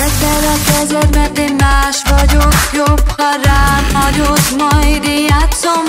Tedd a kezed, mert én más vagyok. Jobb, ha rám hagyod, majd játszom.